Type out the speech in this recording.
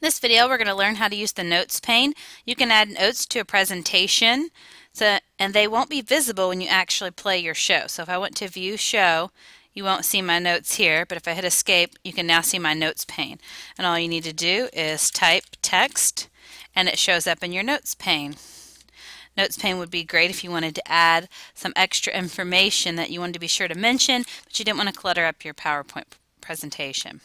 In this video, we're going to learn how to use the Notes pane. You can add notes to a presentation, so, and they won't be visible when you actually play your show. So if I went to View Show, you won't see my notes here, but if I hit Escape, you can now see my Notes pane. And all you need to do is type text, and it shows up in your Notes pane. Notes pane would be great if you wanted to add some extra information that you wanted to be sure to mention, but you didn't want to clutter up your PowerPoint presentation.